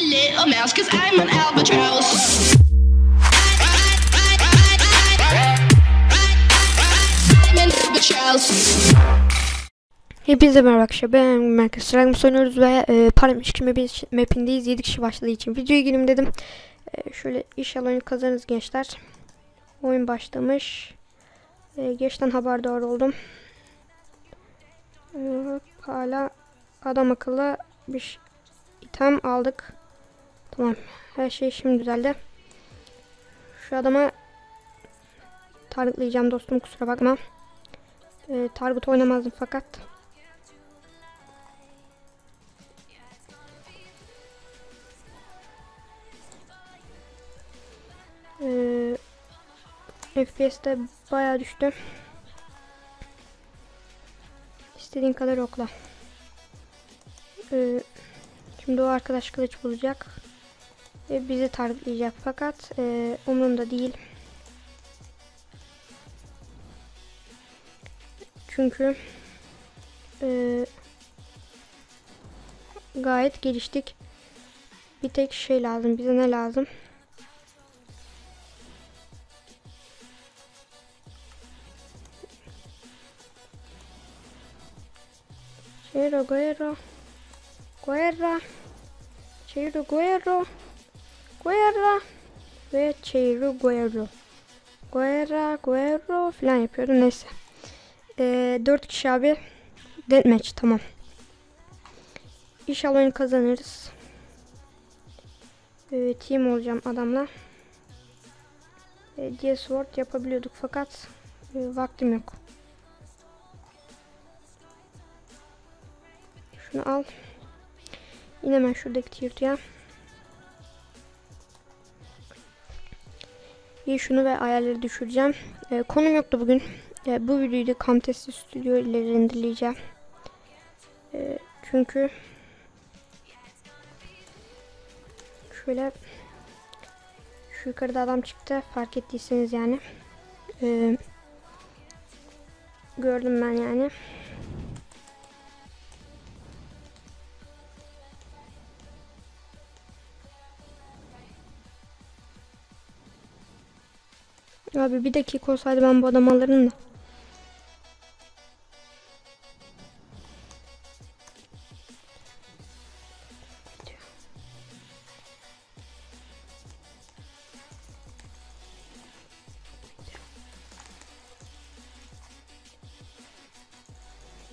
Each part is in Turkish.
little mouse, cause I'm an albatross. Hepinize merhaba arkadaşlar ben Merkez Dragons oynuyoruz ve e, Parametric map- mapindeyiz 7 kişi başladığı için videoya gireyim dedim. E, Şöyle inşallah oyunu kazanırız gençler. Oyun başlamış. E, Geçten haberdar oldum. E, Hala adam akıllı bir item aldık Tamam her şey şimdi düzeldi Şu adama Targetlayacağım dostum kusura bakma e, Target oynamazdım fakat Ee, FPS'te bayağı düştü. İstediğin kadar okla. Ee, şimdi o arkadaş kılıç bulacak. Ve bizi targetlayacak fakat e, umurumda değil. Çünkü e, gayet geliştik. Bir tek şey lazım. Bize ne lazım? Ciro Guerro. Guerra. Ciro Guerro. Guerra. Ve Ciro Guerro. Guerra, Guerro falan yapıyordum neyse. Ee, 4 kişi abi. Deathmatch tamam. İnşallah oyunu kazanırız. Ee, team olacağım adamla. Ee, diye sword yapabiliyorduk fakat e, vaktim yok. Şunu al. Yine hemen şuradaki tiyurtuya. Şunu ve ayarları düşüreceğim. Ee, konum yoktu bugün. Ee, bu videoyu da Camtasia Studio ile renderleyeceğim. Ee, çünkü şöyle şu yukarıda adam çıktı. Fark ettiyseniz yani. Ee, gördüm ben yani. Abi bir dakika olsaydı ben bu adamı alırım da.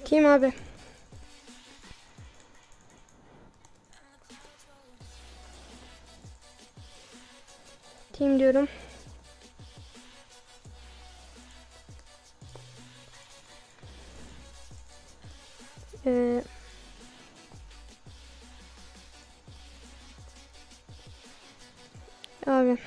Kim abi? Team diyorum. Ee, abi.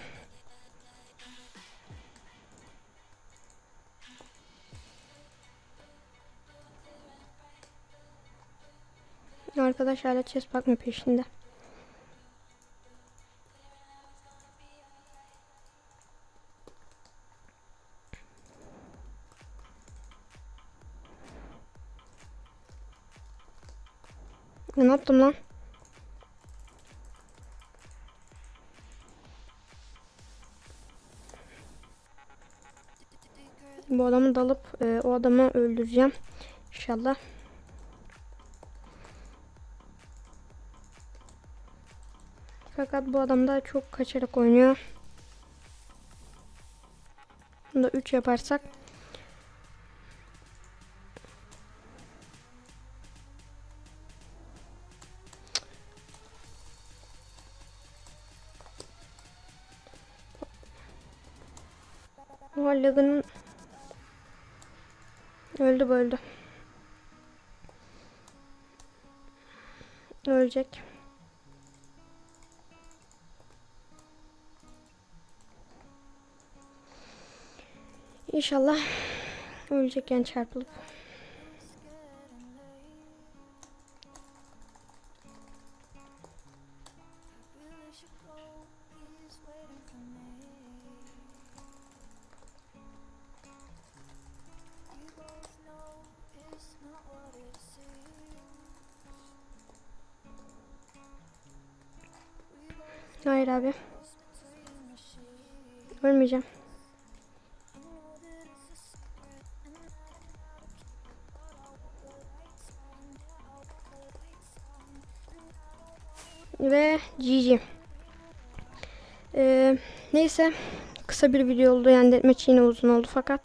Arkadaş hala chest bakma peşinde. Ne yaptım lan? Bu adamı dalıp e, o adamı öldüreceğim. İnşallah. Fakat bu adam da çok kaçarak oynuyor. Bunu da 3 yaparsak Oha lagının öldü bu öldü. Ölecek. İnşallah ölecek yani çarpılıp. Hayır abi. Ölmeyeceğim. Ve GG. Ee, neyse kısa bir video oldu yani demetçi yine uzun oldu fakat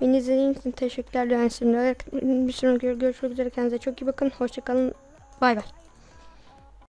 beni izlediğiniz için teşekkürler yani bir sonraki görüşmek üzere kendinize çok iyi bakın hoşçakalın bay bay